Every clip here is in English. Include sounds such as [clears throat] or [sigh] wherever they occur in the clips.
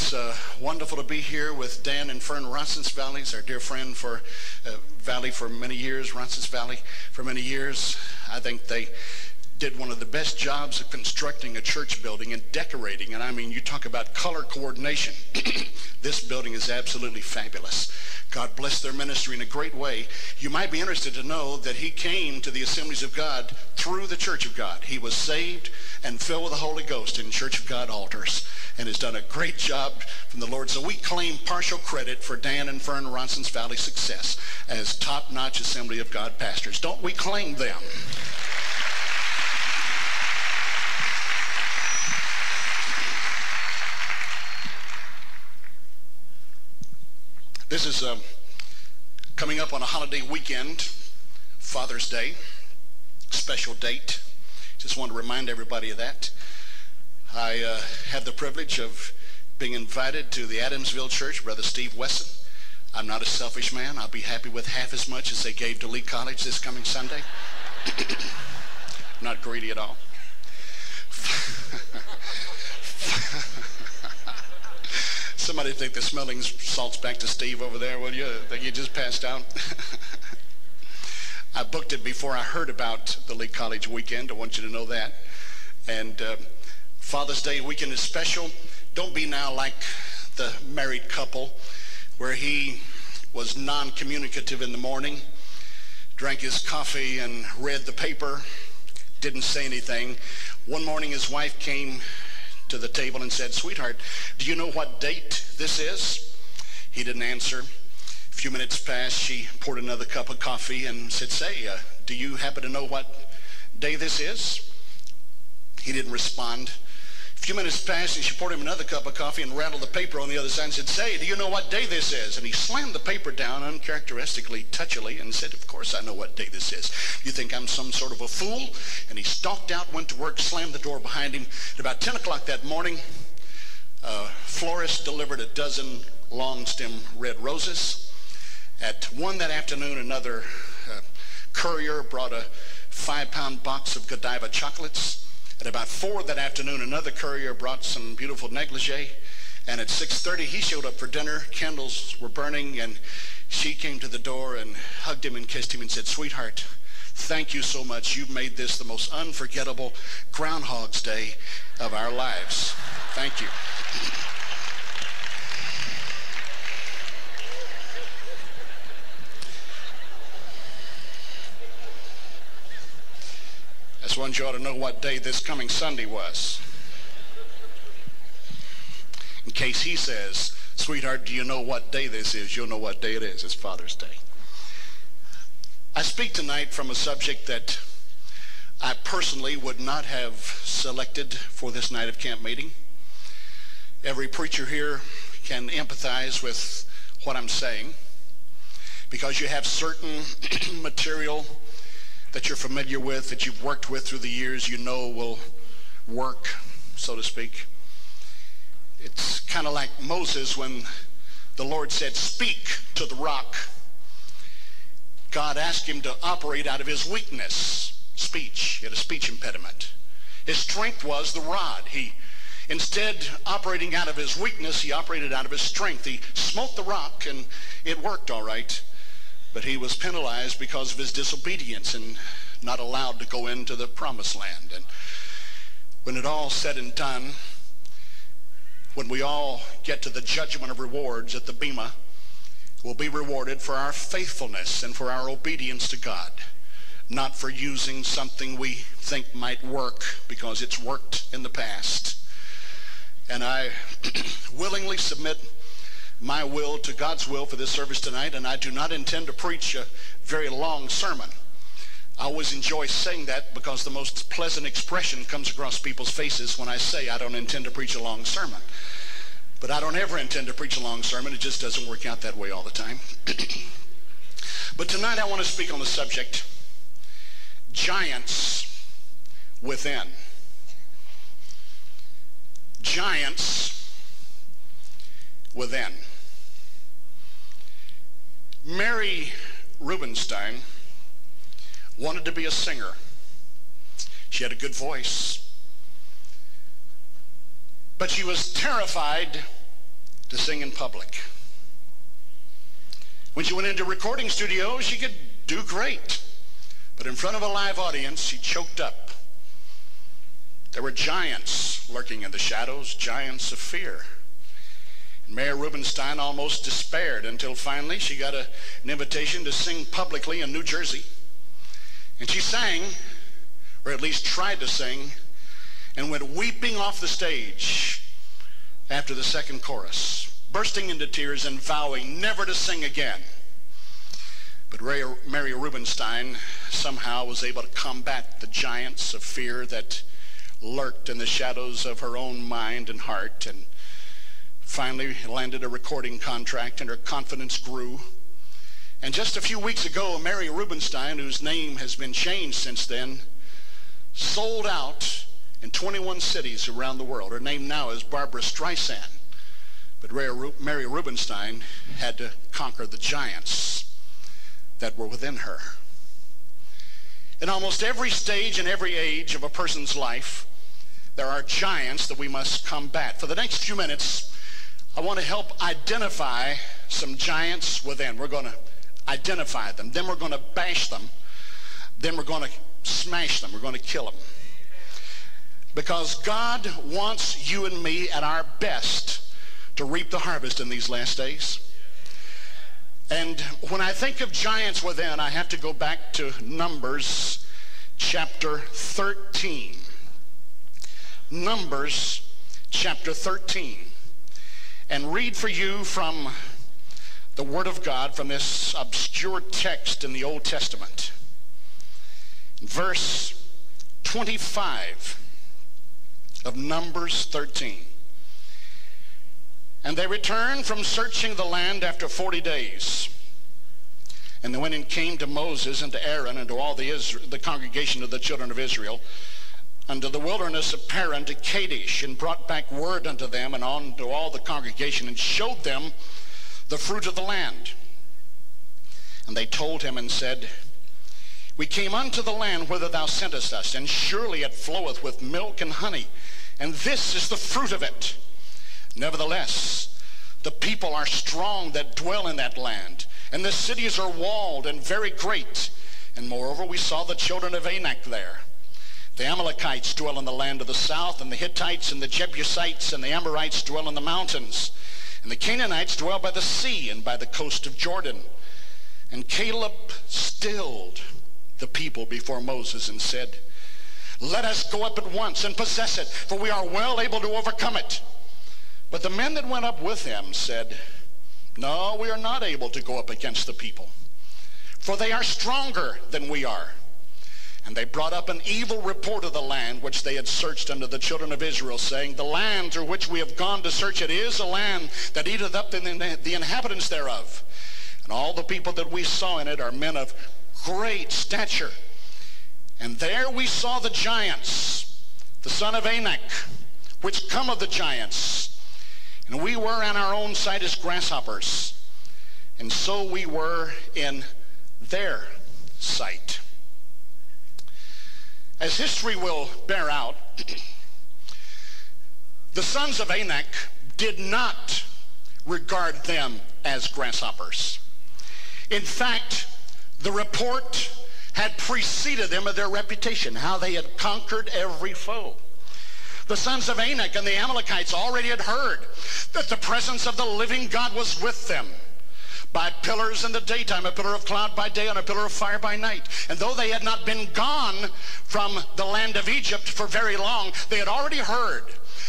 It's uh, wonderful to be here with Dan and Fern Ronsisvalles, our dear friend for uh, Valley for many years, Ronsisvalles for many years. I think they did one of the best jobs of constructing a church building and decorating. And I mean, you talk about color coordination. [clears throat] this building is absolutely fabulous. God bless their ministry in a great way. You might be interested to know that he came to the assemblies of God through the Church of God. He was saved and filled with the Holy Ghost in Church of God altars and has done a great job from the Lord. So we claim partial credit for Dan and Fern Ronsisvalle success as top-notch Assembly of God pastors. Don't we claim them? This is um, coming up on a holiday weekend, Father's Day, special date. Just want to remind everybody of that. I uh, have the privilege of being invited to the Adamsville Church, Brother Steve Wesson. I'm not a selfish man. I'll be happy with half as much as they gave to Lee College this coming Sunday. [coughs] not greedy at all. [laughs] Somebody take the smelling salts back to Steve over there, will you? That you just passed out? [laughs] I booked it before I heard about the Lee College weekend. I want you to know that. And uh, Father's Day weekend is special. Don't be now like the married couple where he was non-communicative in the morning, drank his coffee and read the paper, didn't say anything. One morning his wife came to the table and said, Sweetheart, do you know what date this is? He didn't answer. A few minutes passed. She poured another cup of coffee and said, Say, uh, do you happen to know what day this is? He didn't respond. A few minutes passed and she poured him another cup of coffee and rattled the paper on the other side and said, Say, do you know what day this is? And he slammed the paper down uncharacteristically, touchily, and said, Of course I know what day this is. You think I'm some sort of a fool? And he stalked out, went to work, slammed the door behind him. At about 10 o'clock that morning, a florist delivered a dozen long stem red roses. At 1 that afternoon, another uh, courier brought a five pound box of Godiva chocolates. At about 4 that afternoon, another courier brought some beautiful negligee. And at 6.30, he showed up for dinner. Candles were burning, and she came to the door and hugged him and kissed him and said, Sweetheart, thank you so much. You've made this the most unforgettable Groundhog's Day of our lives. Thank you. That's one you ought to know what day this coming Sunday was. In case he says, sweetheart, do you know what day this is? You'll know what day it is. It's Father's Day. I speak tonight from a subject that I personally would not have selected for this night of camp meeting. Every preacher here can empathize with what I'm saying because you have certain [clears throat] material that you're familiar with, that you've worked with through the years, you know will work, so to speak. It's kind of like Moses when the Lord said, speak to the rock. God asked him to operate out of his weakness, speech. He had a speech impediment. His strength was the rod. He, instead, operating out of his weakness, he operated out of his strength. He smote the rock, and it worked all right. But he was penalized because of his disobedience and not allowed to go into the promised land. And when it all said and done, when we all get to the judgment of rewards at the Bema, we'll be rewarded for our faithfulness and for our obedience to God, not for using something we think might work because it's worked in the past. And I [clears throat] willingly submit my will to God's will for this service tonight, and I do not intend to preach a very long sermon. I always enjoy saying that because the most pleasant expression comes across people's faces when I say I don't intend to preach a long sermon. But I don't ever intend to preach a long sermon. It just doesn't work out that way all the time. [clears throat] but tonight I want to speak on the subject, giants within. Giants within. Mary Rubenstein wanted to be a singer. She had a good voice. But she was terrified to sing in public. When she went into recording studios, she could do great. But in front of a live audience, she choked up. There were giants lurking in the shadows, giants of fear. Mary Rubenstein almost despaired until finally she got a, an invitation to sing publicly in New Jersey. And she sang, or at least tried to sing, and went weeping off the stage after the second chorus, bursting into tears and vowing never to sing again. But Mary Rubenstein somehow was able to combat the giants of fear that lurked in the shadows of her own mind and heart and finally landed a recording contract and her confidence grew. And just a few weeks ago, Mary Rubenstein, whose name has been changed since then, sold out in 21 cities around the world. Her name now is Barbra Streisand. But Mary Rubenstein had to conquer the giants that were within her. In almost every stage and every age of a person's life, there are giants that we must combat. For the next few minutes, I want to help identify some giants within. We're going to identify them. Then we're going to bash them. Then we're going to smash them. We're going to kill them. Because God wants you and me at our best to reap the harvest in these last days. And when I think of giants within, I have to go back to Numbers chapter 13. Numbers chapter 13 and read for you from the Word of God from this obscure text in the Old Testament. Verse 25 of Numbers 13. And they returned from searching the land after 40 days. And they went and came to Moses and to Aaron and to all the, Israel, the congregation of the children of Israel unto the wilderness of Paran to Kadesh, and brought back word unto them and unto all the congregation, and showed them the fruit of the land. And they told him and said, We came unto the land whither thou sentest us, and surely it floweth with milk and honey, and this is the fruit of it. Nevertheless, the people are strong that dwell in that land, and the cities are walled and very great. And moreover, we saw the children of Anak there. The Amalekites dwell in the land of the south, and the Hittites and the Jebusites and the Amorites dwell in the mountains. And the Canaanites dwell by the sea and by the coast of Jordan. And Caleb stilled the people before Moses and said, Let us go up at once and possess it, for we are well able to overcome it. But the men that went up with him said, No, we are not able to go up against the people, for they are stronger than we are. And they brought up an evil report of the land which they had searched unto the children of Israel, saying, The land through which we have gone to search it is a land that eateth up the inhabitants thereof. And all the people that we saw in it are men of great stature. And there we saw the giants, the son of Anak, which come of the giants. And we were in our own sight as grasshoppers. And so we were in their sight. As history will bear out, [clears throat] the sons of Anak did not regard them as grasshoppers. In fact, the report had preceded them of their reputation, how they had conquered every foe. The sons of Anak and the Amalekites already had heard that the presence of the living God was with them by pillars in the daytime, a pillar of cloud by day, and a pillar of fire by night. And though they had not been gone from the land of Egypt for very long, they had already heard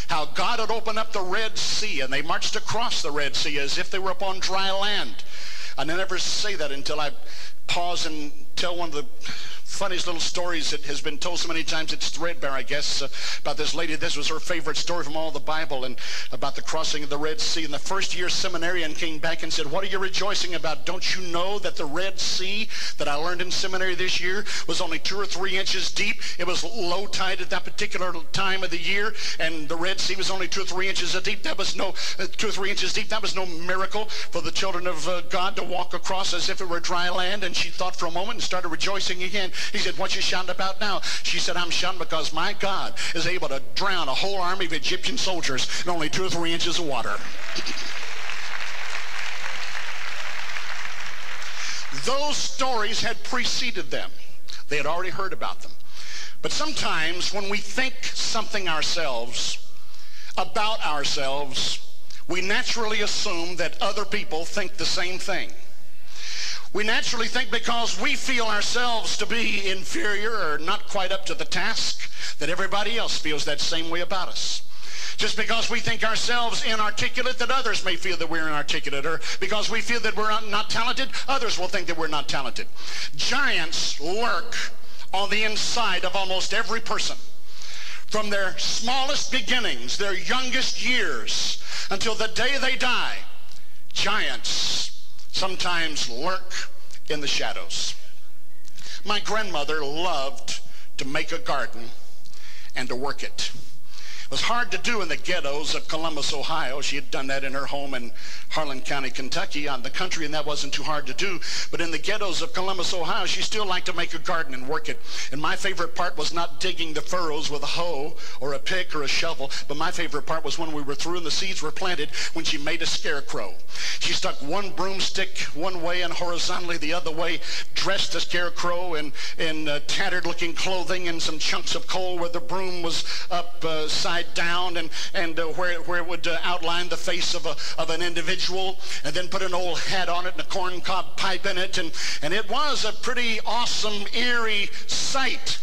how God had opened up the Red Sea, and they marched across the Red Sea as if they were upon dry land. And I never say that until I pause and tell one of the funniest little stories that has been told so many times it's threadbare, I guess, uh, about this lady. This was her favorite story from all the Bible and about the crossing of the Red Sea. And the first year seminarian came back and said, what are you rejoicing about? Don't you know that the Red Sea that I learned in seminary this year was only two or three inches deep? It was low tide at that particular time of the year, and the Red Sea was only two or three inches deep. That was no, uh, two or three inches deep. That was no miracle for the children of uh, God to walk across as if it were dry land. And she thought for a moment and started rejoicing again. He said, what you shunned about now? She said, I'm shunned because my God is able to drown a whole army of Egyptian soldiers in only two or three inches of water. Those stories had preceded them. They had already heard about them. But sometimes when we think something ourselves, about ourselves, we naturally assume that other people think the same thing. We naturally think because we feel ourselves to be inferior or not quite up to the task, that everybody else feels that same way about us. Just because we think ourselves inarticulate, that others may feel that we're inarticulate. Or because we feel that we're not talented, others will think that we're not talented. Giants lurk on the inside of almost every person. From their smallest beginnings, their youngest years, until the day they die, giants sometimes lurk in the shadows. My grandmother loved to make a garden and to work it. It was hard to do in the ghettos of Columbus, Ohio. She had done that in her home in Harlan County, Kentucky, on the country, and that wasn't too hard to do. But in the ghettos of Columbus, Ohio, she still liked to make a garden and work it. And my favorite part was not digging the furrows with a hoe or a pick or a shovel, but my favorite part was when we were through and the seeds were planted, when she made a scarecrow. She stuck one broomstick one way and horizontally the other way, dressed the scarecrow in, in uh, tattered-looking clothing and some chunks of coal where the broom was upside uh, upside down and, and uh, where, where it would uh, outline the face of, a, of an individual and then put an old hat on it and a corncob pipe in it. And, and it was a pretty awesome, eerie sight,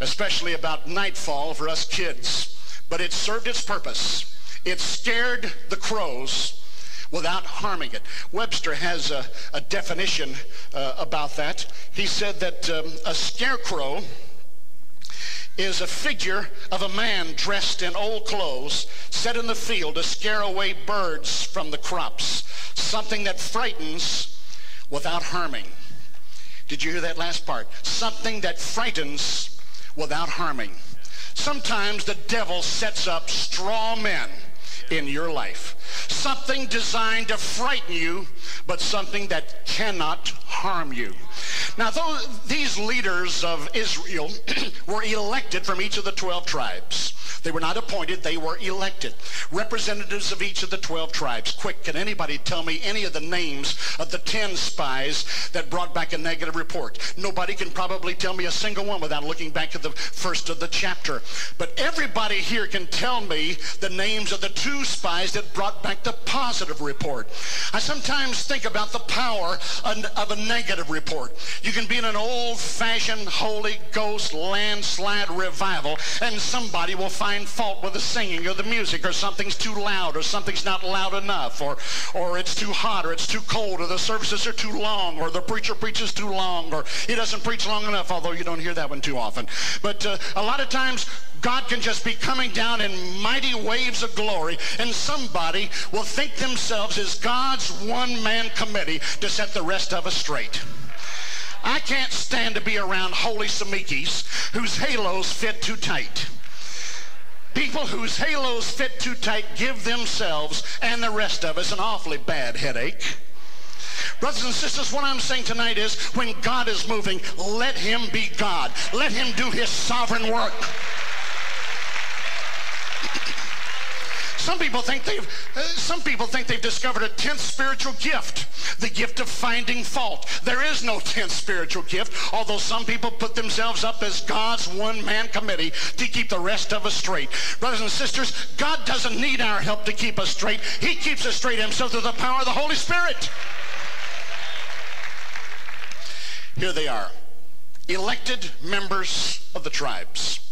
especially about nightfall for us kids. But it served its purpose. It scared the crows without harming it. Webster has a, a definition uh, about that. He said that um, a scarecrow is a figure of a man dressed in old clothes set in the field to scare away birds from the crops. Something that frightens without harming. Did you hear that last part? Something that frightens without harming. Sometimes the devil sets up straw men in your life. Something designed to frighten you, but something that cannot harm you. Now, these leaders of Israel [clears throat] were elected from each of the 12 tribes. They were not appointed, they were elected. Representatives of each of the 12 tribes. Quick, can anybody tell me any of the names of the 10 spies that brought back a negative report? Nobody can probably tell me a single one without looking back at the first of the chapter. But everybody here can tell me the names of the two spies that brought back the positive report. I sometimes think about the power of a negative report. You can be in an old-fashioned Holy Ghost landslide revival and somebody will find find fault with the singing or the music or something's too loud or something's not loud enough or, or it's too hot or it's too cold or the services are too long or the preacher preaches too long or he doesn't preach long enough, although you don't hear that one too often. But uh, a lot of times God can just be coming down in mighty waves of glory and somebody will think themselves as God's one-man committee to set the rest of us straight. I can't stand to be around holy samikis whose halos fit too tight. People whose halos fit too tight give themselves and the rest of us an awfully bad headache. Brothers and sisters, what I'm saying tonight is when God is moving, let him be God. Let him do his sovereign work. Some people think they've uh, some people think they've discovered a tenth spiritual gift, the gift of finding fault. There is no tenth spiritual gift, although some people put themselves up as God's one-man committee to keep the rest of us straight. Brothers and sisters, God doesn't need our help to keep us straight. He keeps us straight himself through the power of the Holy Spirit. Here they are, elected members of the tribes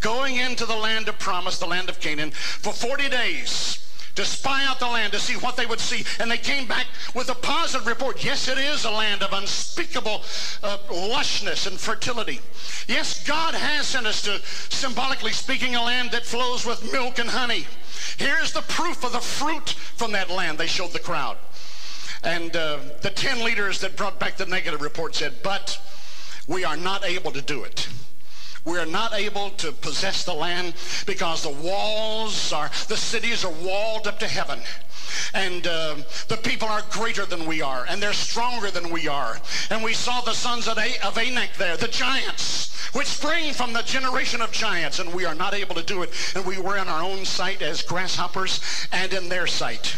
going into the land of promise, the land of Canaan, for 40 days to spy out the land, to see what they would see. And they came back with a positive report. Yes, it is a land of unspeakable uh, lushness and fertility. Yes, God has sent us to, symbolically speaking, a land that flows with milk and honey. Here's the proof of the fruit from that land, they showed the crowd. And uh, the 10 leaders that brought back the negative report said, but we are not able to do it. We are not able to possess the land because the walls are, the cities are walled up to heaven. And uh, the people are greater than we are, and they're stronger than we are. And we saw the sons of, A- of Anak there, the giants, which spring from the generation of giants, and we are not able to do it. And we were in our own sight as grasshoppers and in their sight.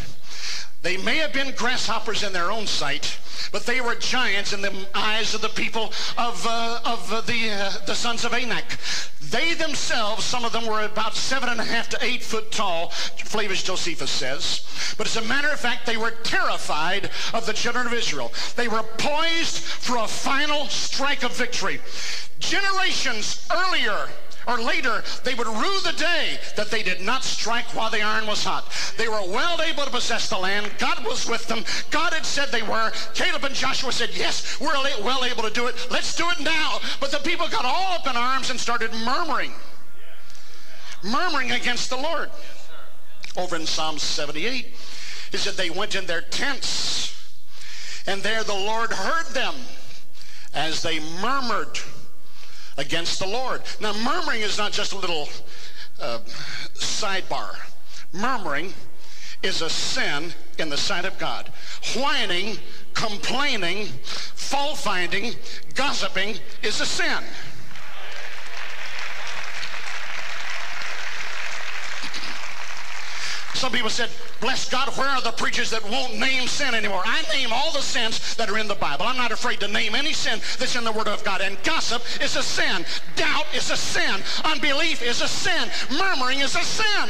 They may have been grasshoppers in their own sight, but they were giants in the eyes of the people of, uh, of uh, the, uh, the sons of Anak. They themselves, some of them were about seven and a half to eight foot tall, Flavius Josephus says. But as a matter of fact, they were terrified of the children of Israel. They were poised for a final strike of victory. Generations earlier, or later, they would rue the day that they did not strike while the iron was hot. They were well able to possess the land. God was with them. God had said they were. Caleb and Joshua said, yes, we're well able to do it. Let's do it now. But the people got all up in arms and started murmuring. Murmuring against the Lord. Over in Psalm 78, he said they went in their tents, and there the Lord heard them as they murmured against the Lord. Now, murmuring is not just a little uh, sidebar. Murmuring is a sin in the sight of God. Whining, complaining, fault finding, gossiping is a sin. Some people said, bless God, where are the preachers that won't name sin anymore? I name all the sins that are in the Bible. I'm not afraid to name any sin that's in the Word of God. And gossip is a sin. Doubt is a sin. Unbelief is a sin. Murmuring is a sin.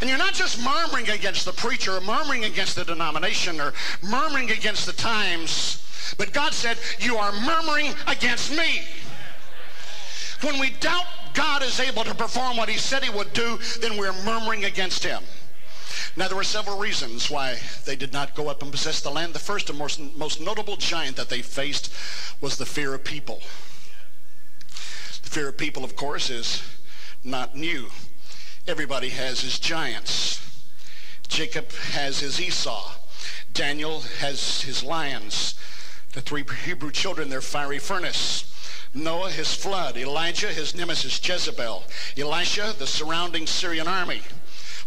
And you're not just murmuring against the preacher or murmuring against the denomination or murmuring against the times, but God said, you are murmuring against me. When we doubt God is able to perform what he said he would do, then we're murmuring against him. Now, there were several reasons why they did not go up and possess the land. The first and most, most notable giant that they faced was the fear of people. The fear of people, of course, is not new. Everybody has his giants. Jacob has his Esau. Daniel has his lions. The three Hebrew children, their fiery furnace. Noah, his flood. Elijah, his nemesis Jezebel. Elisha, the surrounding Syrian army.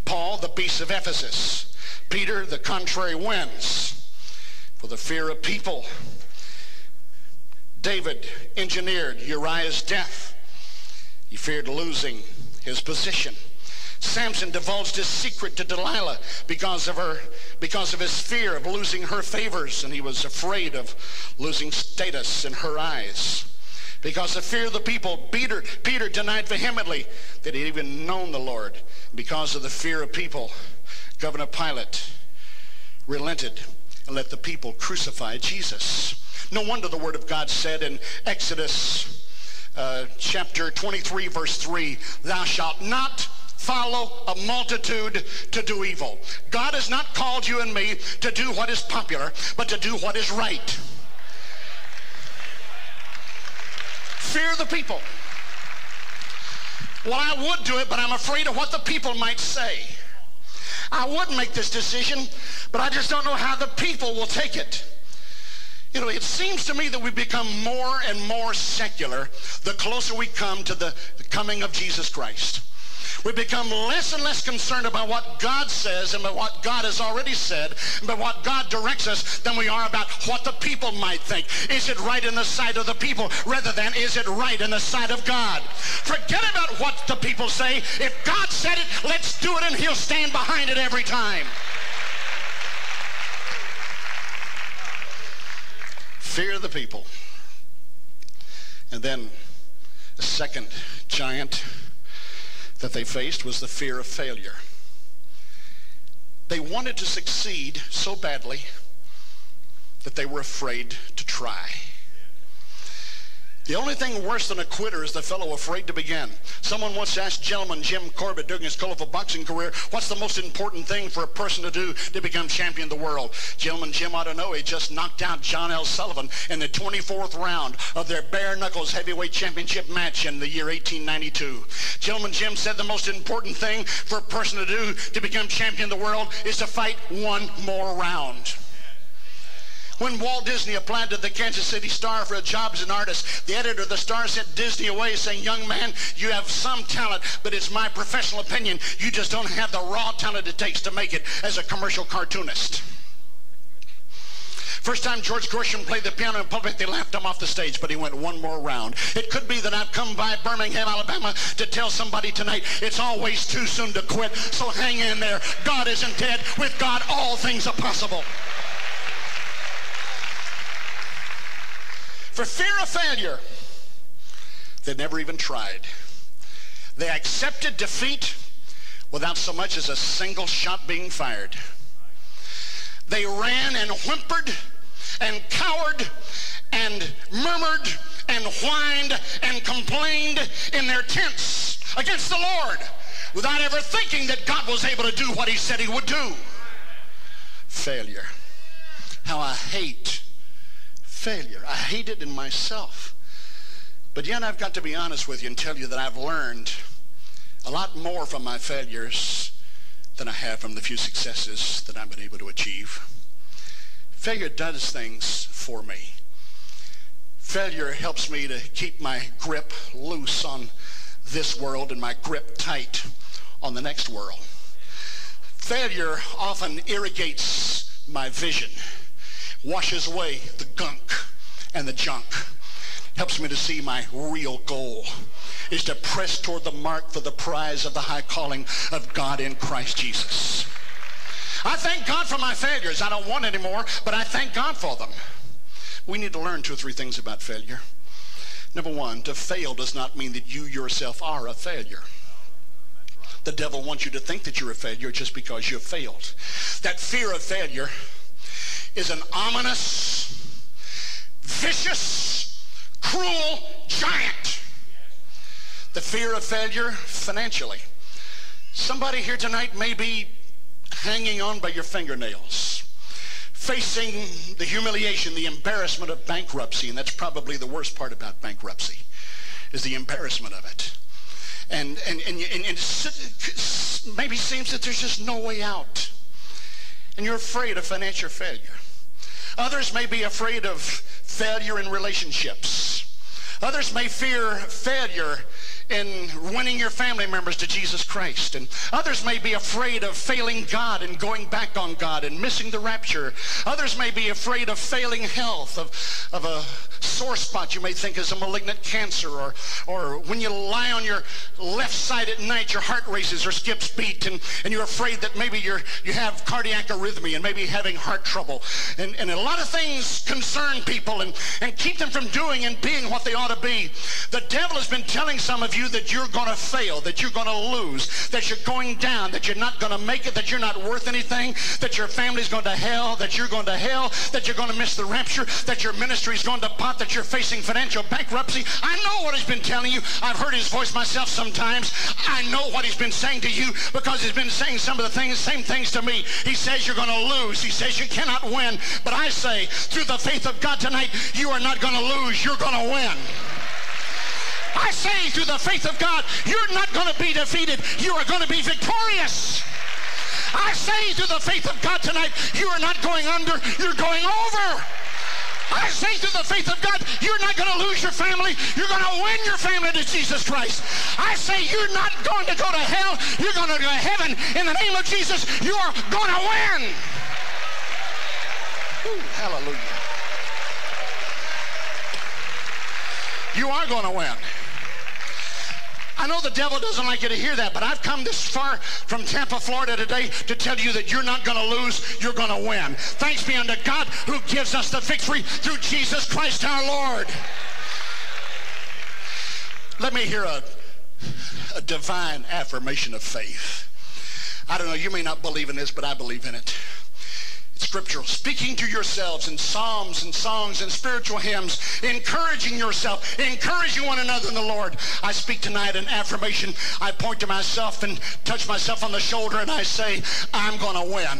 Paul, the beast of Ephesus. Peter, the contrary winds. For the fear of people. David engineered Uriah's death. He feared losing his position. Samson divulged his secret to Delilah because of her because of his fear of losing her favors and he was afraid of losing status in her eyes. Because of fear of the people, Peter, Peter denied vehemently that he even known the Lord. Because of the fear of people, Governor Pilate relented and let the people crucify Jesus. No wonder the Word of God said in Exodus uh, chapter 23, verse 3, Thou shalt not follow a multitude to do evil. God has not called you and me to do what is popular, but to do what is right. Fear the people. Well, I would do it, but I'm afraid of what the people might say. I would make this decision, but I just don't know how the people will take it. You know, it seems to me that we become more and more secular the closer we come to the, coming of Jesus Christ. We become less and less concerned about what God says and about what God has already said, but what God directs us than we are about what the people might think. Is it right in the sight of the people rather than is it right in the sight of God? Forget about what the people say. If God said it, let's do it and he'll stand behind it every time. Fear the people. And then the second giant that they faced was the fear of failure. They wanted to succeed so badly that they were afraid to try. The only thing worse than a quitter is the fellow afraid to begin. Someone once asked gentleman Jim Corbett during his colorful boxing career, what's the most important thing for a person to do to become champion of the world? Gentleman Jim ought to know he just knocked out John L. Sullivan in the 24th round of their bare knuckles heavyweight championship match in the year 1892. Gentleman Jim said the most important thing for a person to do to become champion of the world is to fight one more round. When Walt Disney applied to the Kansas City Star for a job as an artist, the editor of the Star sent Disney away saying, young man, you have some talent, but it's my professional opinion, you just don't have the raw talent it takes to make it as a commercial cartoonist. First time George Gershwin played the piano in public, they laughed him off the stage, but he went one more round. It could be that I've come by Birmingham, Alabama to tell somebody tonight it's always too soon to quit, so hang in there. God isn't dead. With God, all things are possible. For fear of failure, they never even tried. They accepted defeat without so much as a single shot being fired. They ran and whimpered and cowered and murmured and whined and complained in their tents against the Lord without ever thinking that God was able to do what he said he would do. Failure. How I hate failure. I hate it in myself. But yet I've got to be honest with you and tell you that I've learned a lot more from my failures than I have from the few successes that I've been able to achieve. Failure does things for me. Failure helps me to keep my grip loose on this world and my grip tight on the next world. Failure often irrigates my vision, washes away the gunk and the junk, helps me to see my real goal is to press toward the mark for the prize of the high calling of God in Christ Jesus. I thank God for my failures. I don't want any more, but I thank God for them. We need to learn two or three things about failure. Number one, to fail does not mean that you yourself are a failure. The devil wants you to think that you're a failure just because you failed. That fear of failure is an ominous, vicious, cruel giant. The fear of failure financially. Somebody here tonight may be hanging on by your fingernails, facing the humiliation, the embarrassment of bankruptcy, and that's probably the worst part about bankruptcy, is the embarrassment of it. And, and, and, and, and maybe seems that there's just no way out. And you're afraid of financial failure. Others may be afraid of failure in relationships. Others may fear failure in winning your family members to Jesus Christ. And others may be afraid of failing God and going back on God and missing the rapture. Others may be afraid of failing health, of, of a sore spot you may think is a malignant cancer, or, or when you lie on your left side at night, your heart races or skips beat, and, and you're afraid that maybe you're, you have cardiac arrhythmia and maybe having heart trouble. And, and a lot of things concern people and, and keep them from doing and being what they ought to be. The devil has been telling some of you that you're going to fail, that you're going to lose, that you're going down, that you're not going to make it, that you're not worth anything, that your family's going to hell, that you're going to hell, that you're going to miss the rapture, that your ministry's going to pot, that you're facing financial bankruptcy. I know what he's been telling you. I've heard his voice myself sometimes. I know what he's been saying to you because he's been saying some of the things, same things to me. He says you're going to lose. He says you cannot win. But I say, through the faith of God tonight, you are not going to lose. You're going to win. I say through the faith of God, you're not going to be defeated. You are going to be victorious. I say through the faith of God tonight, you are not going under, you're going over. I say through the faith of God, you're not going to lose your family. You're going to win your family to Jesus Christ. I say you're not going to go to hell. You're going to go to heaven. In the name of Jesus, you are going to win. Ooh, hallelujah. You are going to win. I know the devil doesn't like you to hear that, but I've come this far from Tampa, Florida today to tell you that you're not going to lose, you're going to win. Thanks be unto God who gives us the victory through Jesus Christ our Lord. Let me hear a, a divine affirmation of faith. I don't know, you may not believe in this, but I believe in it scriptural, speaking to yourselves in psalms and songs and spiritual hymns, encouraging yourself, encouraging one another in the Lord. I speak tonight an affirmation. I point to myself and touch myself on the shoulder and I say, I'm going to win.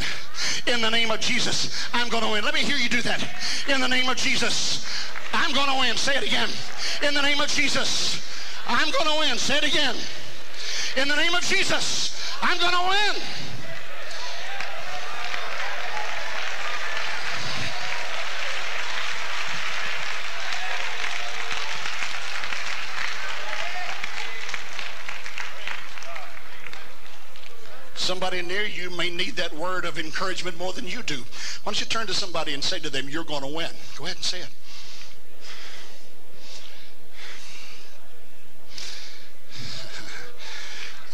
In the name of Jesus, I'm going to win. Let me hear you do that. In the name of Jesus, I'm going to win. Say it again. In the name of Jesus, I'm going to win. Say it again. In the name of Jesus, I'm going to win. Somebody near you may need that word of encouragement more than you do. Why don't you turn to somebody and say to them, you're going to win. Go ahead and say it.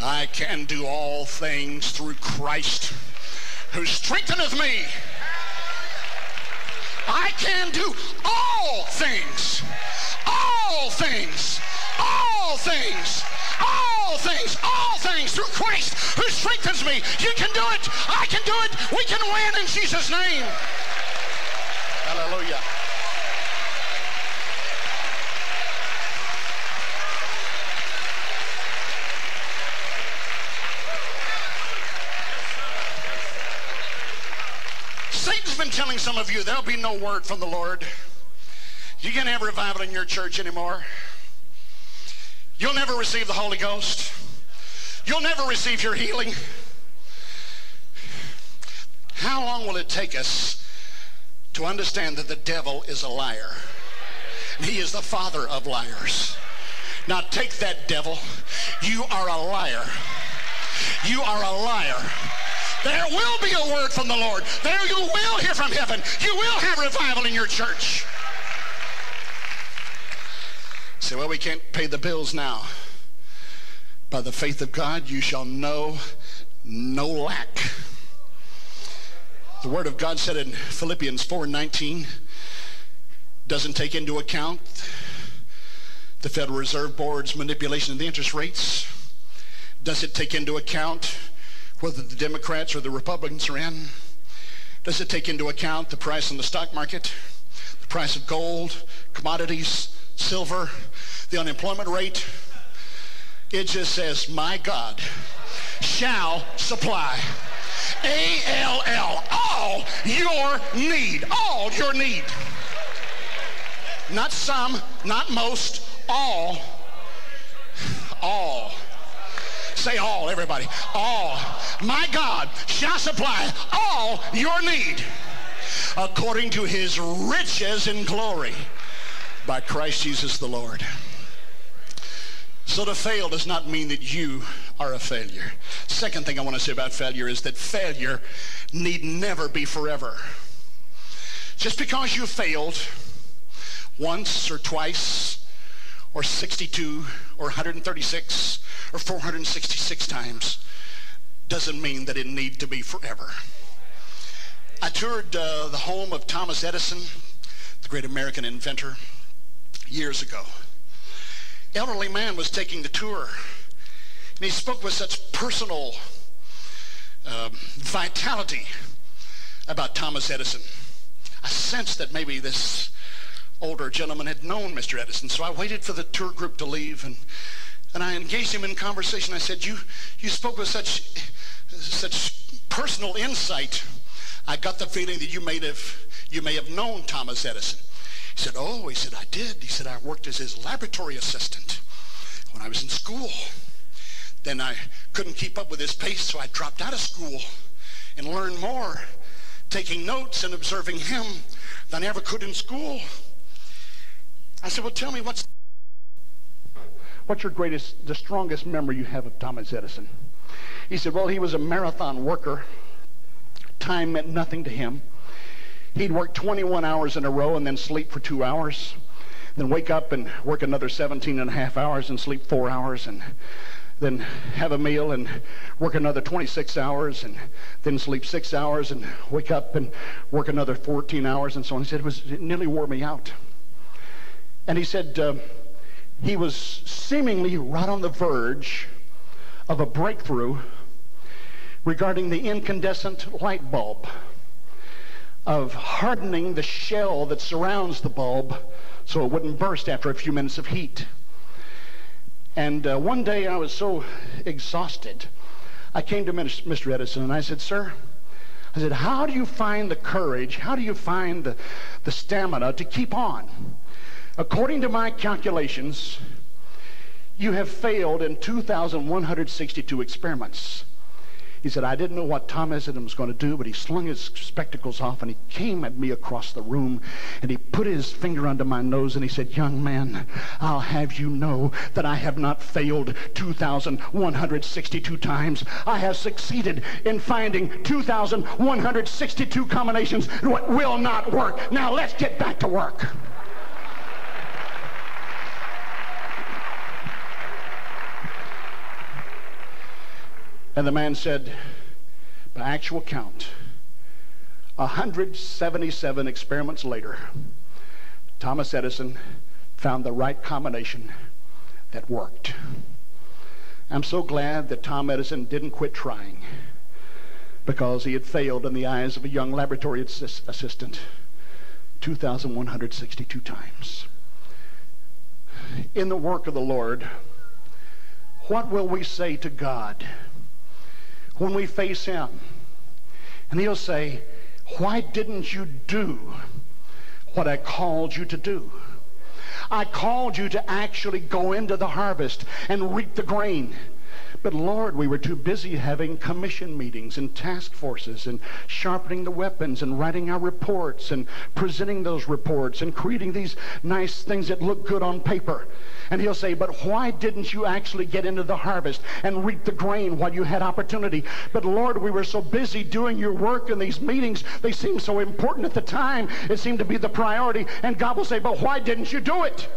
I can do all things through Christ who strengtheneth me. I can do all things, all things, all things, all things, all things through Christ who strengthens me. You can do it. I can do it. We can win in Jesus' name. Hallelujah. Satan's been telling some of you there'll be no word from the Lord. You can't have revival in your church anymore. You'll never receive the Holy Ghost. You'll never receive your healing. How long will it take us to understand that the devil is a liar? And he is the father of liars. Now take that devil. You are a liar. You are a liar. There will be a word from the Lord. There you will hear from heaven. You will have revival in your church. Say, well, we can't pay the bills now. By the faith of God, you shall know no lack. The Word of God said in Philippians 4.19, doesn't take into account the Federal Reserve Board's manipulation of the interest rates. Does it take into account whether the Democrats or the Republicans are in? Does it take into account the price on the stock market, the price of gold, commodities, silver, the unemployment rate? It just says, my God shall supply. A-L-L, all your need, all your need. Not some, not most, all, all. Say all, everybody. All. My God shall supply all your need according to his riches in glory by Christ Jesus the Lord. So to fail does not mean that you are a failure. Second thing I want to say about failure is that failure need never be forever. Just because you failed once or twice or 62 or 136 or 466 times doesn't mean that it need to be forever. I toured uh, the home of Thomas Edison, the great American inventor, years ago. Elderly man was taking the tour, and he spoke with such personal um, vitality about Thomas Edison. I sensed that maybe this older gentleman had known Mr. Edison, so I waited for the tour group to leave, and and I engaged him in conversation. I said, you, you spoke with such, such personal insight. I got the feeling that you may have, you may have known Thomas Edison. He said, oh, he said, I did. He said, I worked as his laboratory assistant when I was in school. Then I couldn't keep up with his pace, so I dropped out of school and learned more, taking notes and observing him than I ever could in school. I said, well, tell me what's What's your greatest, the strongest memory you have of Thomas Edison? He said, well, he was a marathon worker. Time meant nothing to him. He'd work 21 hours in a row and then sleep for two hours. Then wake up and work another 17 and a half hours and sleep four hours and then have a meal and work another 26 hours and then sleep six hours and wake up and work another 14 hours and so on. He said it, was, it nearly wore me out. And he said, uh, he was seemingly right on the verge of a breakthrough regarding the incandescent light bulb, of hardening the shell that surrounds the bulb so it wouldn't burst after a few minutes of heat. And uh, one day I was so exhausted, I came to Mr. Edison and I said, Sir, I said, how do you find the courage, how do you find the, the stamina to keep on? According to my calculations, you have failed in 2,162 experiments. He said, I didn't know what Tom Edison was going to do, but he slung his spectacles off and he came at me across the room and he put his finger under my nose and he said, Young man, I'll have you know that I have not failed 2,162 times. I have succeeded in finding 2,162 combinations that will not work. Now let's get back to work. And the man said, by actual count, 177 experiments later, Thomas Edison found the right combination that worked. I'm so glad that Tom Edison didn't quit trying because he had failed in the eyes of a young laboratory assistant 2,162 times. In the work of the Lord, what will we say to God? When we face him. And he'll say, why didn't you do what I called you to do? I called you to actually go into the harvest and reap the grain. But Lord, we were too busy having commission meetings and task forces and sharpening the weapons and writing our reports and presenting those reports and creating these nice things that look good on paper. And he'll say, but why didn't you actually get into the harvest and reap the grain while you had opportunity? But Lord, we were so busy doing your work in these meetings. They seemed so important at the time. It seemed to be the priority. And God will say, but why didn't you do it?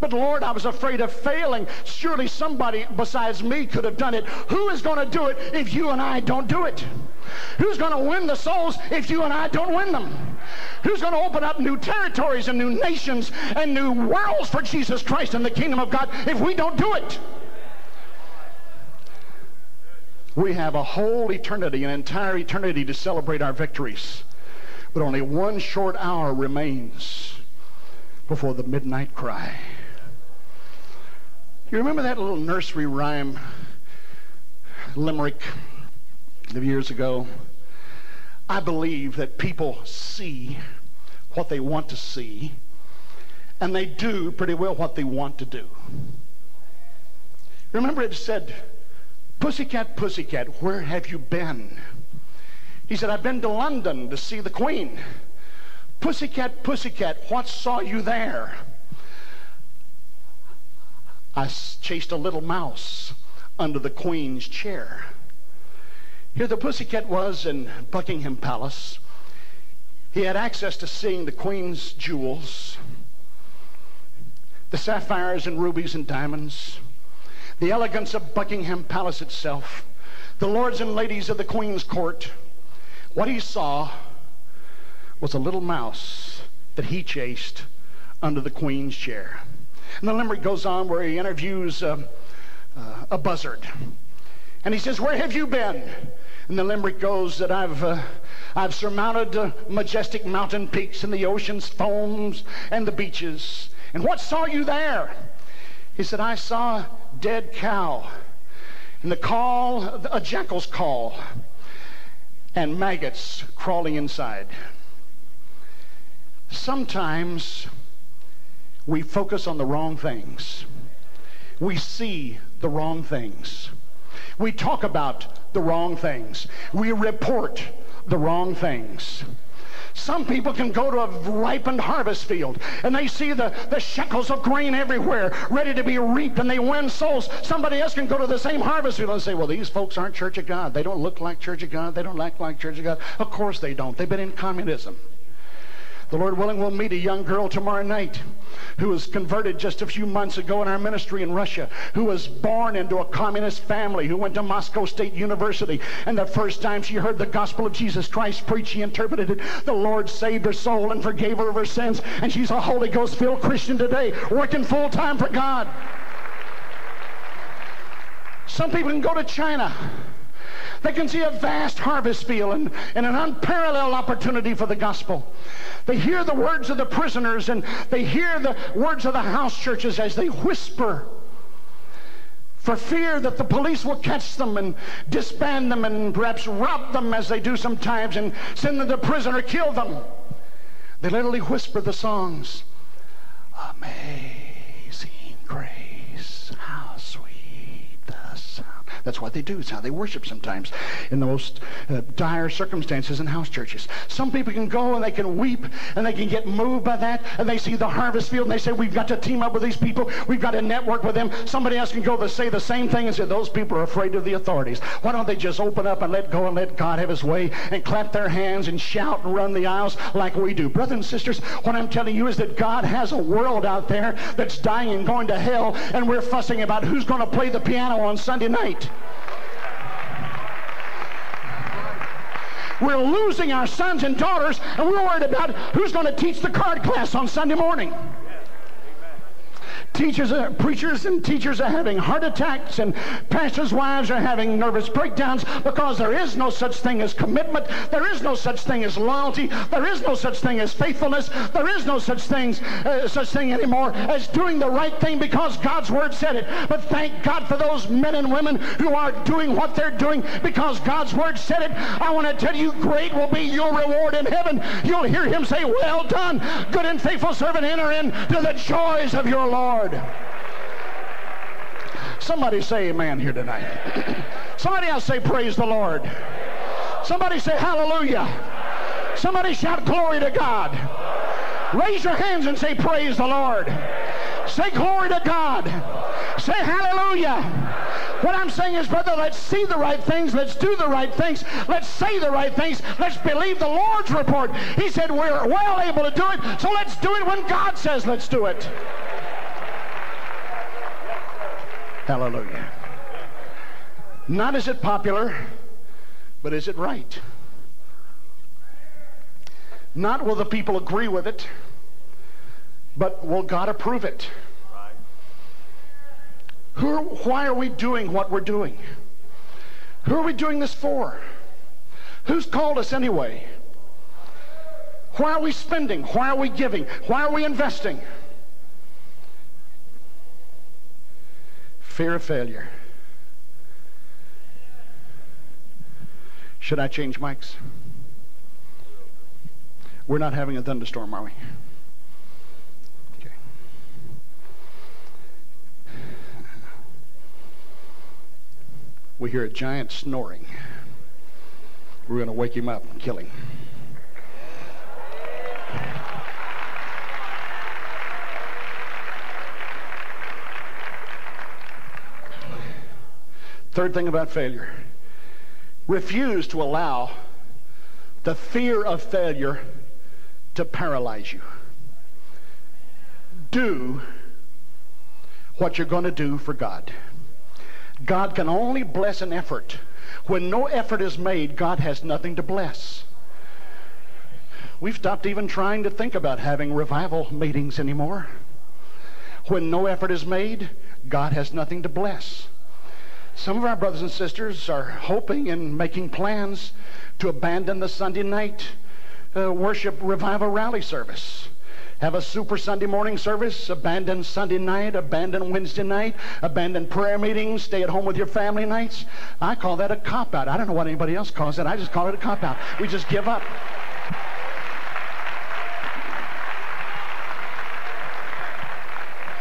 But Lord, I was afraid of failing. Surely somebody besides me could have done it. Who is going to do it if you and I don't do it? Who's going to win the souls if you and I don't win them? Who's going to open up new territories and new nations and new worlds for Jesus Christ and the kingdom of God if we don't do it? We have a whole eternity, an entire eternity to celebrate our victories. But only one short hour remains before the midnight cry. You remember that little nursery rhyme limerick of years ago? I believe that people see what they want to see, and they do pretty well what they want to do. Remember it said, Pussycat, Pussycat, where have you been? He said, I've been to London to see the Queen. Pussycat, pussycat, what saw you there? I chased a little mouse under the queen's chair. Here the pussycat was in Buckingham Palace. He had access to seeing the queen's jewels, the sapphires and rubies and diamonds, the elegance of Buckingham Palace itself, the lords and ladies of the queen's court. What he saw was a little mouse that he chased under the queen's chair. And the limerick goes on where he interviews uh, uh, a buzzard. And he says, Where have you been? And the limerick goes that I've, uh, I've surmounted uh, majestic mountain peaks and the ocean's foams and the beaches. And what saw you there? He said, I saw a dead cow and the call, a jackal's call, and maggots crawling inside. Sometimes we focus on the wrong things. We see the wrong things. We talk about the wrong things. We report the wrong things. Some people can go to a ripened harvest field and they see the, the shekels of grain everywhere ready to be reaped and they win souls. Somebody else can go to the same harvest field and say, well, these folks aren't Church of God. They don't look like Church of God. They don't act like Church of God. Of course they don't. They've been in communism. The Lord willing, we'll meet a young girl tomorrow night who was converted just a few months ago in our ministry in Russia, who was born into a communist family, who went to Moscow State University. And the first time she heard the gospel of Jesus Christ preached, she interpreted it. The Lord saved her soul and forgave her of her sins. And she's a Holy Ghost filled Christian today, working full time for God. Some people can go to China. They can see a vast harvest field and, and an unparalleled opportunity for the gospel. They hear the words of the prisoners and they hear the words of the house churches as they whisper for fear that the police will catch them and disband them and perhaps rob them as they do sometimes and send them to prison or kill them. They literally whisper the songs. Amazing grace, how sweet the sound. That's what they do. It's how they worship sometimes in the most uh, dire circumstances in house churches. Some people can go and they can weep and they can get moved by that and they see the harvest field and they say, we've got to team up with these people. We've got to network with them. Somebody else can go to say the same thing and say, those people are afraid of the authorities. Why don't they just open up and let go and let God have his way and clap their hands and shout and run the aisles like we do? Brothers and sisters, what I'm telling you is that God has a world out there that's dying and going to hell and we're fussing about who's going to play the piano on Sunday night. We're losing our sons and daughters, and we're worried about who's going to teach the card class on Sunday morning. Teachers, uh, preachers and teachers are having heart attacks and pastors' wives are having nervous breakdowns because there is no such thing as commitment. There is no such thing as loyalty. There is no such thing as faithfulness. There is no such things, uh, such thing anymore as doing the right thing because God's word said it. But thank God for those men and women who are doing what they're doing because God's word said it. I want to tell you, great will be your reward in heaven. You'll hear him say, well done, good and faithful servant, enter into the joys of your Lord. Lord. Somebody say amen here tonight. Somebody else say praise the Lord. Somebody say hallelujah. Somebody shout glory to God. Raise your hands and say praise the Lord. Say glory to God. Say hallelujah. What I'm saying is, brother, let's see the right things. Let's do the right things. Let's say the right things. Let's believe the Lord's report. He said we're well able to do it, so let's do it when God says let's do it. Hallelujah. Not is it popular, but is it right? Not will the people agree with it, but will God approve it? Who why are we doing what we're doing? Who are we doing this for? Who's called us anyway? Why are we spending? Why are we giving? Why are we investing? Fear of failure. Should I change mics? We're not having a thunderstorm, are we? Okay. We hear a giant snoring. We're going to wake him up and kill him. Third thing about failure refuse to allow the fear of failure to paralyze you. Do what you're going to do for God. God can only bless an effort. When no effort is made, God has nothing to bless. We've stopped even trying to think about having revival meetings anymore. When no effort is made, God has nothing to bless. Some of our brothers and sisters are hoping and making plans to abandon the Sunday night uh, worship revival rally service. Have a super Sunday morning service, abandon Sunday night, abandon Wednesday night, abandon prayer meetings, stay at home with your family nights. I call that a cop out. I don't know what anybody else calls it. I just call it a cop out. We just give up.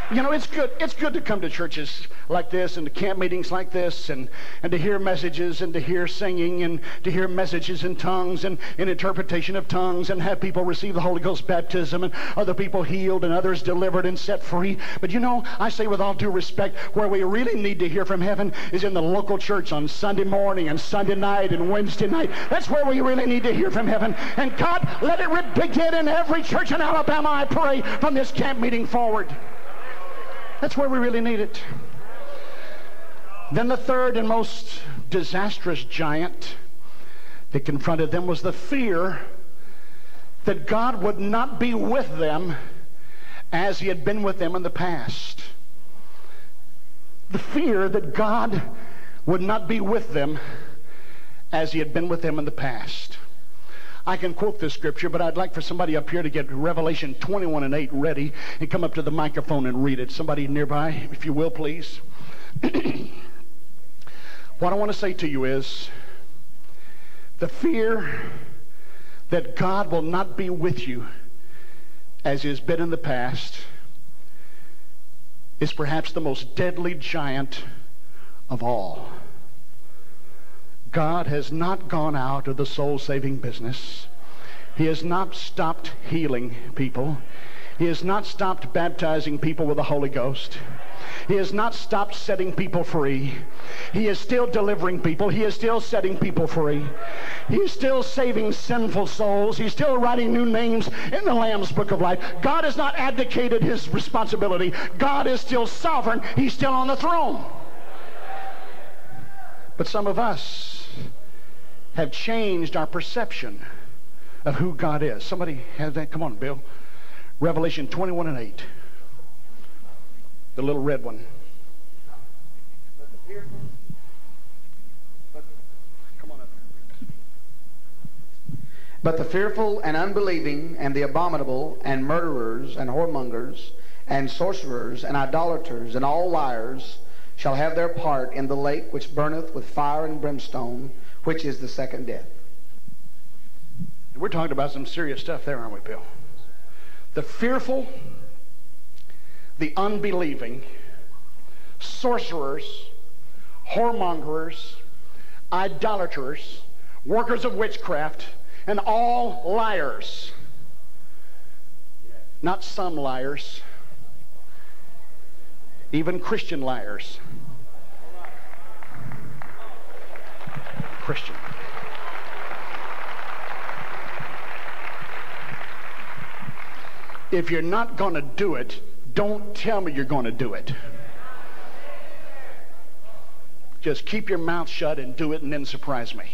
You know, it's good. It's good to come to churches like this and to camp meetings like this and, and to hear messages and to hear singing and to hear messages in tongues and in interpretation of tongues and have people receive the Holy Ghost baptism and other people healed and others delivered and set free. But you know, I say with all due respect, where we really need to hear from heaven is in the local church on Sunday morning and Sunday night and Wednesday night. That's where we really need to hear from heaven. And God, let it begin in every church in Alabama, I pray, from this camp meeting forward. That's where we really need it. Then the third and most disastrous giant that confronted them was the fear that God would not be with them as he had been with them in the past. The fear that God would not be with them as he had been with them in the past. I can quote this scripture, but I'd like for somebody up here to get Revelation 21 and 8 ready and come up to the microphone and read it. Somebody nearby, if you will, please. [clears throat] what I want to say to you is the fear that God will not be with you as he has been in the past is perhaps the most deadly giant of all. God has not gone out of the soul saving business. He has not stopped healing people. He has not stopped baptizing people with the Holy Ghost. He has not stopped setting people free. He is still delivering people. He is still setting people free. He is still saving sinful souls. He's still writing new names in the Lamb's Book of Life. God has not abdicated his responsibility. God is still sovereign. He's still on the throne. But some of us have changed our perception of who God is. Somebody has that? Come on, Bill. Revelation 21 and 8. The little red one. But the fearful and unbelieving and the abominable and murderers and whoremongers and sorcerers and idolaters and all liars shall have their part in the lake which burneth with fire and brimstone, which is the second death. We're talking about some serious stuff there, aren't we, Bill? The fearful, the unbelieving, sorcerers, whoremongers, idolaters, workers of witchcraft, and all liars. Not some liars, even Christian liars. Christian. If you're not going to do it, don't tell me you're going to do it. Just keep your mouth shut and do it and then surprise me.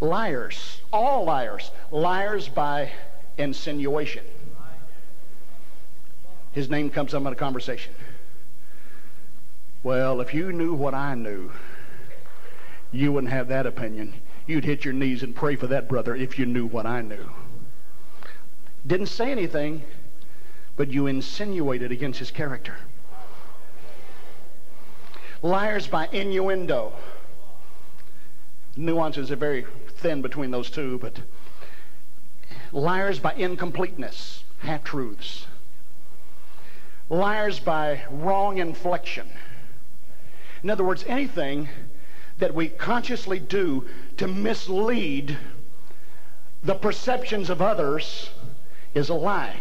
Liars, all liars, liars by insinuation. His name comes up in a conversation. Well, if you knew what I knew, you wouldn't have that opinion. You'd hit your knees and pray for that brother if you knew what I knew. Didn't say anything, but you insinuated against his character. Liars by innuendo. Nuances are very thin between those two, but liars by incompleteness, half truths. Liars by wrong inflection. In other words, anything that we consciously do to mislead the perceptions of others is a lie.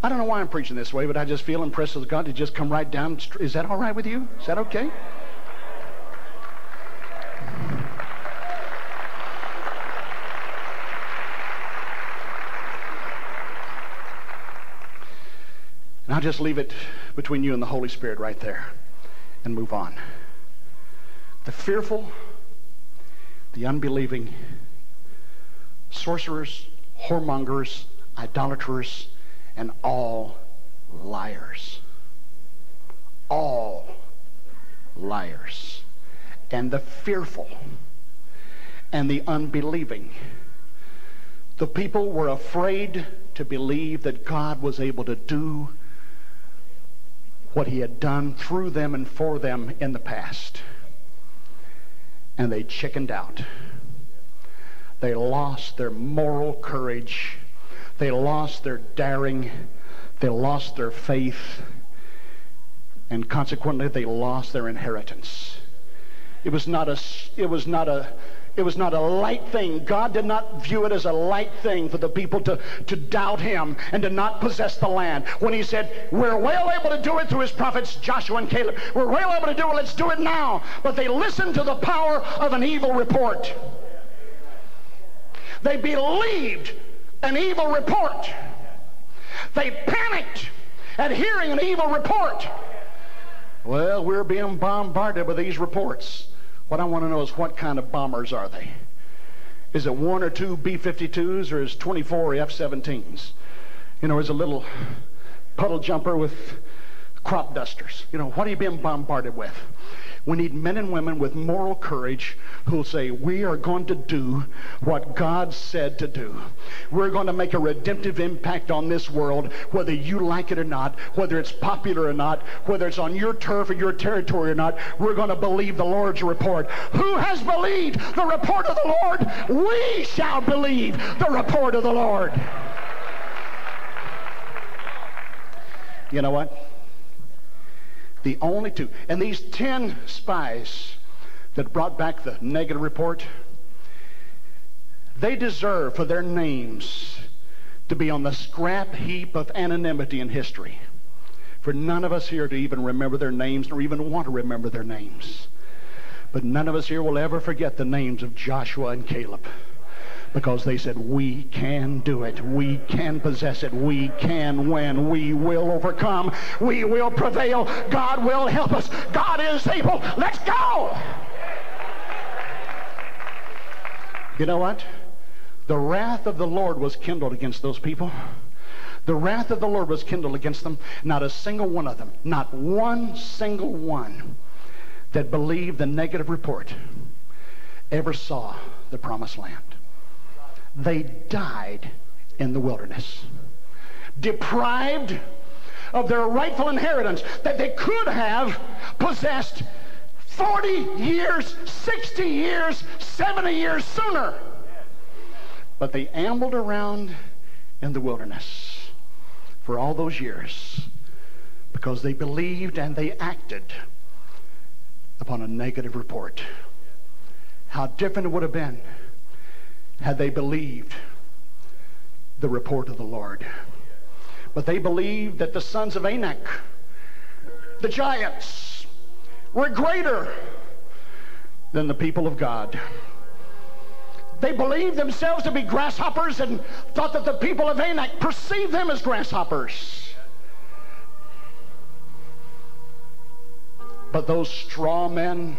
I don't know why I'm preaching this way, but I just feel impressed with God to just come right down. Is that all right with you? Is that okay? And I'll just leave it between you and the Holy Spirit right there and move on. The fearful, the unbelieving, sorcerers, whoremongers, idolaters, and all liars. All liars. And the fearful and the unbelieving. The people were afraid to believe that God was able to do what he had done through them and for them in the past. And they chickened out. They lost their moral courage. They lost their daring. They lost their faith. And consequently, they lost their inheritance. It was not a, it was not a, it was not a light thing. God did not view it as a light thing for the people to, to doubt him and to not possess the land. When he said, we're well able to do it through his prophets Joshua and Caleb. We're well able to do it. Let's do it now. But they listened to the power of an evil report. They believed an evil report. They panicked at hearing an evil report. Well, we're being bombarded with these reports. What I want to know is what kind of bombers are they? Is it one or two B-52s or is 24 F-17s? You know, is a little puddle jumper with crop dusters. You know, what are you being bombarded with? We need men and women with moral courage who'll say, we are going to do what God said to do. We're going to make a redemptive impact on this world, whether you like it or not, whether it's popular or not, whether it's on your turf or your territory or not. We're going to believe the Lord's report. Who has believed the report of the Lord? We shall believe the report of the Lord. You know what? The only two. And these 10 spies that brought back the negative report, they deserve for their names to be on the scrap heap of anonymity in history. For none of us here to even remember their names or even want to remember their names. But none of us here will ever forget the names of Joshua and Caleb because they said, We can do it. We can possess it. We can win. We will overcome. We will prevail. God will help us. God is able. Let's go. You know what? The wrath of the Lord was kindled against those people. The wrath of the Lord was kindled against them. Not a single one of them, not one single one that believed the negative report ever saw the promised land. They died in the wilderness, deprived of their rightful inheritance that they could have possessed 40 years, 60 years, 70 years sooner. But they ambled around in the wilderness for all those years because they believed and they acted upon a negative report. How different it would have been had they believed the report of the Lord. But they believed that the sons of Anak, the giants, were greater than the people of God. They believed themselves to be grasshoppers and thought that the people of Anak perceived them as grasshoppers. But those straw men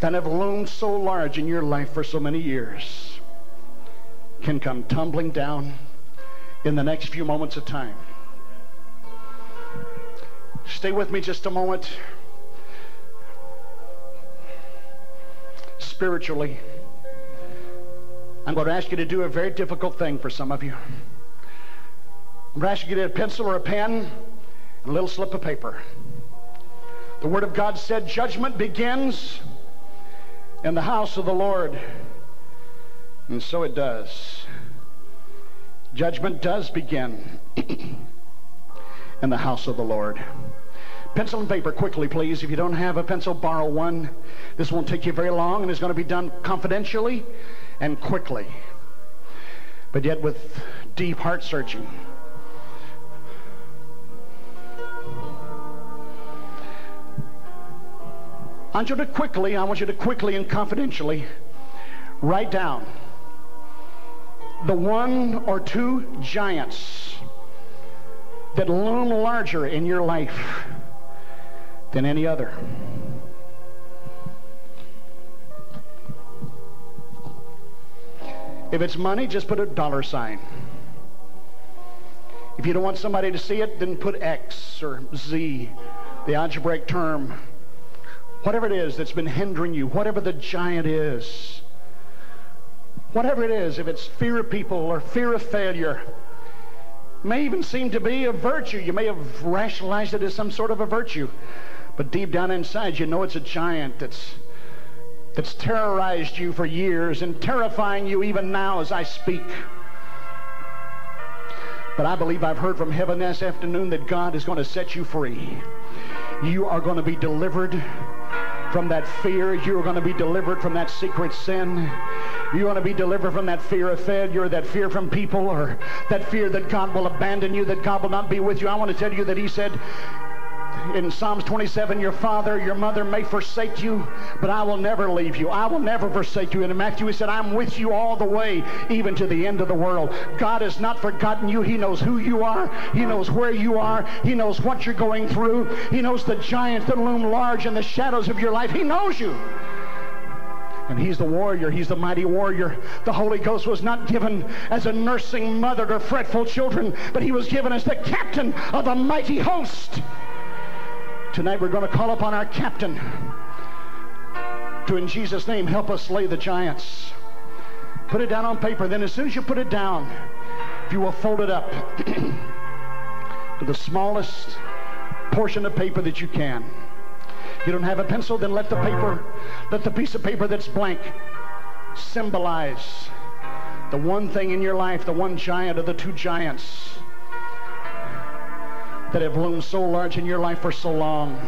that have loomed so large in your life for so many years can come tumbling down in the next few moments of time. Stay with me just a moment. Spiritually, I'm going to ask you to do a very difficult thing for some of you. I'm going to ask you to get a pencil or a pen and a little slip of paper. The Word of God said judgment begins in the house of the Lord. And so it does. Judgment does begin [clears throat] in the house of the Lord. Pencil and paper, quickly, please. If you don't have a pencil, borrow one. This won't take you very long, and it's going to be done confidentially and quickly, but yet with deep heart searching. I want you to quickly, I want you to quickly and confidentially write down the one or two giants that loom larger in your life than any other. If it's money, just put a dollar sign. If you don't want somebody to see it, then put X or Z, the algebraic term Whatever it is that's been hindering you, whatever the giant is, whatever it is, if it's fear of people or fear of failure, may even seem to be a virtue. You may have rationalized it as some sort of a virtue. But deep down inside, you know it's a giant that's, that's terrorized you for years and terrifying you even now as I speak. But I believe I've heard from heaven this afternoon that God is going to set you free. You are going to be delivered from that fear. You're going to be delivered from that secret sin. You're going to be delivered from that fear of failure, that fear from people, or that fear that God will abandon you, that God will not be with you. I want to tell you that He said, in Psalms 27, your father, your mother may forsake you, but I will never leave you. I will never forsake you. And in Matthew, he said, I'm with you all the way, even to the end of the world. God has not forgotten you. He knows who you are. He knows where you are. He knows what you're going through. He knows the giants that loom large in the shadows of your life. He knows you. And he's the warrior. He's the mighty warrior. The Holy Ghost was not given as a nursing mother to fretful children, but he was given as the captain of a mighty host. Tonight we're going to call upon our captain to, in Jesus' name, help us slay the giants. Put it down on paper. Then as soon as you put it down, if you will fold it up [clears throat] to the smallest portion of paper that you can. If you don't have a pencil, then let the paper, let the piece of paper that's blank symbolize the one thing in your life, the one giant or the two giants that have loomed so large in your life for so long.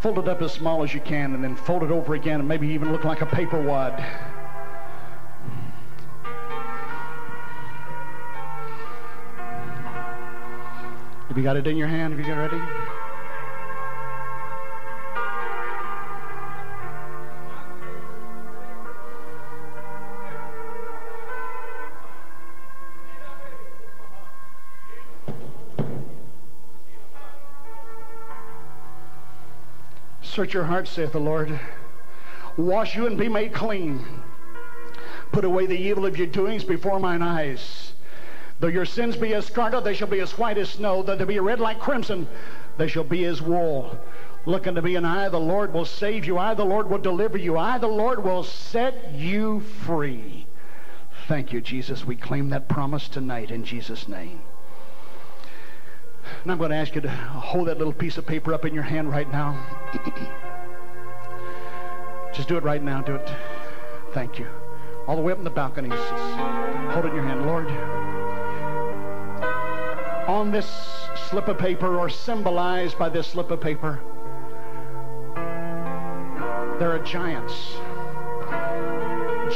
Fold it up as small as you can and then fold it over again and maybe even look like a paper wad. Have you got it in your hand? Have you got it ready? Search your heart, saith the Lord. Wash you and be made clean. Put away the evil of your doings before mine eyes. Though your sins be as scarlet, they shall be as white as snow. Though they be red like crimson, they shall be as wool. Look unto me, and I, the Lord, will save you. I, the Lord, will deliver you. I, the Lord, will set you free. Thank you, Jesus. We claim that promise tonight in Jesus' name. And I'm going to ask you to hold that little piece of paper up in your hand right now. [clears throat] Just do it right now. Do it. Thank you. All the way up in the balconies. Hold it in your hand. Lord, on this slip of paper or symbolized by this slip of paper, there are giants.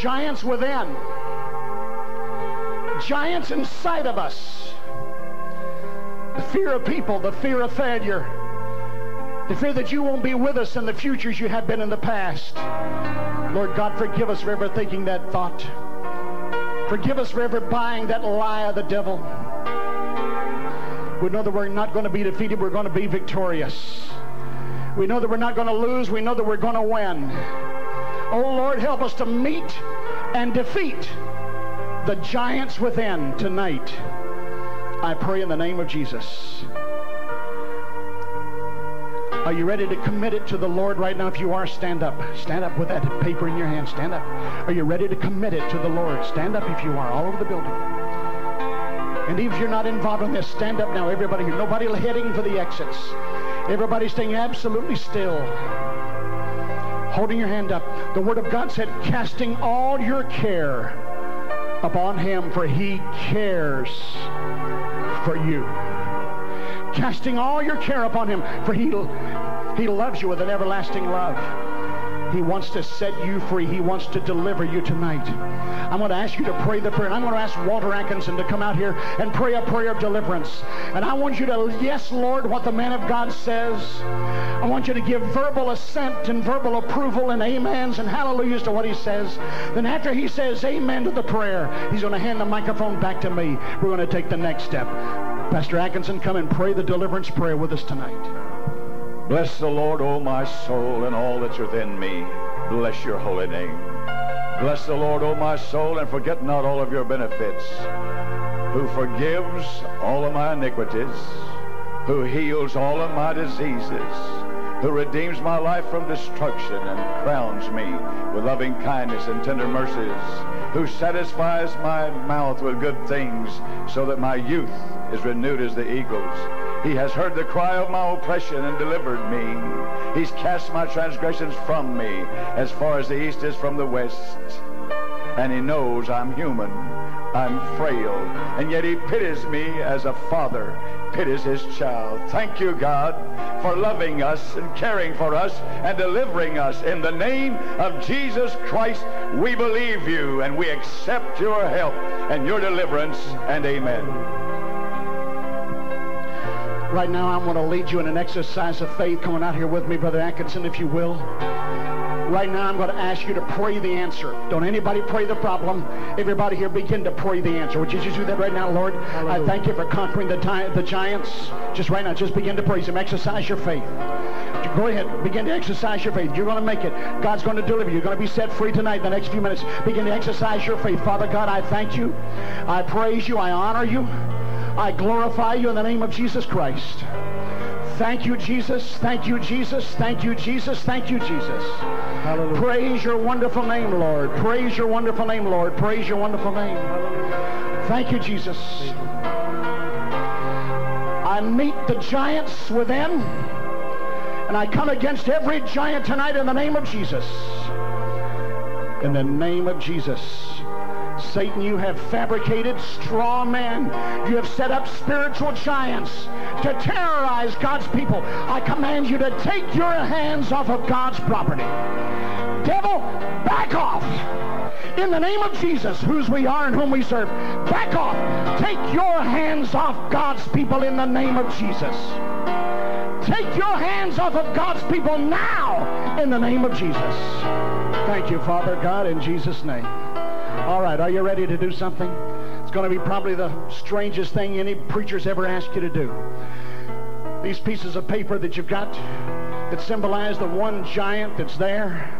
Giants within. Giants inside of us the fear of people, the fear of failure, the fear that you won't be with us in the future as you have been in the past. Lord God, forgive us for ever thinking that thought. Forgive us for ever buying that lie of the devil. We know that we're not going to be defeated, we're going to be victorious. We know that we're not going to lose, we know that we're going to win. Oh Lord, help us to meet and defeat the giants within tonight. I pray in the name of Jesus. Are you ready to commit it to the Lord right now? If you are, stand up. Stand up with that paper in your hand. Stand up. Are you ready to commit it to the Lord? Stand up if you are, all over the building. And if you're not involved in this, stand up now, everybody here. Nobody heading for the exits. Everybody staying absolutely still. Holding your hand up. The Word of God said, casting all your care upon Him, for He cares for you. Casting all your care upon him, for he, he loves you with an everlasting love. He wants to set you free. He wants to deliver you tonight. I'm going to ask you to pray the prayer. And I'm going to ask Walter Atkinson to come out here and pray a prayer of deliverance. And I want you to, yes, Lord, what the man of God says. I want you to give verbal assent and verbal approval and amens and hallelujahs to what he says. Then after he says amen to the prayer, he's going to hand the microphone back to me. We're going to take the next step. Pastor Atkinson, come and pray the deliverance prayer with us tonight. Bless the Lord, O my soul, and all that's within me. Bless your holy name. Bless the Lord, O my soul, and forget not all of your benefits, who forgives all of my iniquities, who heals all of my diseases, who redeems my life from destruction and crowns me with loving kindness and tender mercies, who satisfies my mouth with good things so that my youth is renewed as the eagles. He has heard the cry of my oppression and delivered me. He's cast my transgressions from me as far as the east is from the west. And he knows I'm human. I'm frail. And yet he pities me as a father pities his child. Thank you, God, for loving us and caring for us and delivering us. In the name of Jesus Christ, we believe you and we accept your help and your deliverance. And amen. Right now, I'm going to lead you in an exercise of faith. Coming out here with me, Brother Atkinson, if you will. Right now, I'm going to ask you to pray the answer. Don't anybody pray the problem. Everybody here begin to pray the answer. Would you just do that right now, Lord? Hallelujah. I thank you for conquering the, the giants. Just right now, just begin to praise him. Exercise your faith. Go ahead. Begin to exercise your faith. You're going to make it. God's going to deliver you. You're going to be set free tonight in the next few minutes. Begin to exercise your faith. Father God, I thank you. I praise you. I honor you. I glorify you in the name of Jesus Christ. Thank you, Jesus. Thank you, Jesus. Thank you, Jesus. Thank you, Jesus. Hallelujah. Praise your wonderful name, Lord. Praise your wonderful name, Lord. Praise your wonderful name. Thank you, Jesus. I meet the giants within, and I come against every giant tonight in the name of Jesus. In the name of Jesus. Satan, you have fabricated straw men. You have set up spiritual giants to terrorize God's people. I command you to take your hands off of God's property. Devil, back off. In the name of Jesus, whose we are and whom we serve, back off. Take your hands off God's people in the name of Jesus. Take your hands off of God's people now in the name of Jesus. Thank you, Father God, in Jesus' name. All right, are you ready to do something? It's going to be probably the strangest thing any preacher's ever asked you to do. These pieces of paper that you've got that symbolize the one giant that's there,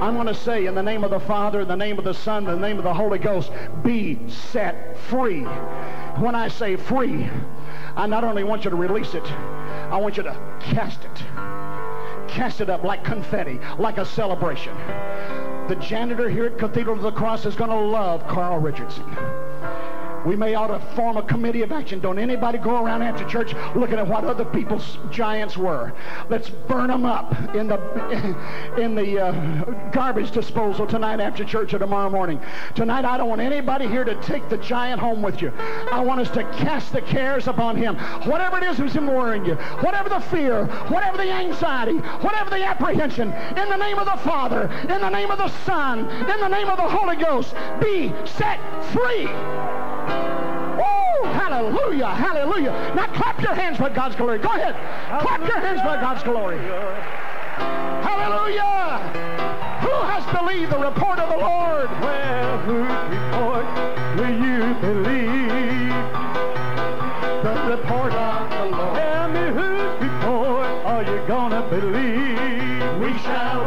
I'm going to say in the name of the Father, in the name of the Son, in the name of the Holy Ghost, be set free. When I say free, I not only want you to release it, I want you to cast it. Cast it up like confetti, like a celebration. The janitor here at Cathedral of the Cross is going to love Carl Richardson. We may ought to form a committee of action. Don't anybody go around after church looking at what other people's giants were. Let's burn them up in the [laughs] in the uh, garbage disposal tonight after church or tomorrow morning. Tonight, I don't want anybody here to take the giant home with you. I want us to cast the cares upon him. Whatever it is that's in worrying you, whatever the fear, whatever the anxiety, whatever the apprehension, in the name of the Father, in the name of the Son, in the name of the Holy Ghost, be set free. Woo! Hallelujah! Hallelujah! Now clap your hands for God's glory. Go ahead. Clap your hands for God's glory. Hallelujah! Who has believed the report of the Lord? Well, whose report will you believe? The report of the Lord. Tell me whose report are you gonna believe? We shall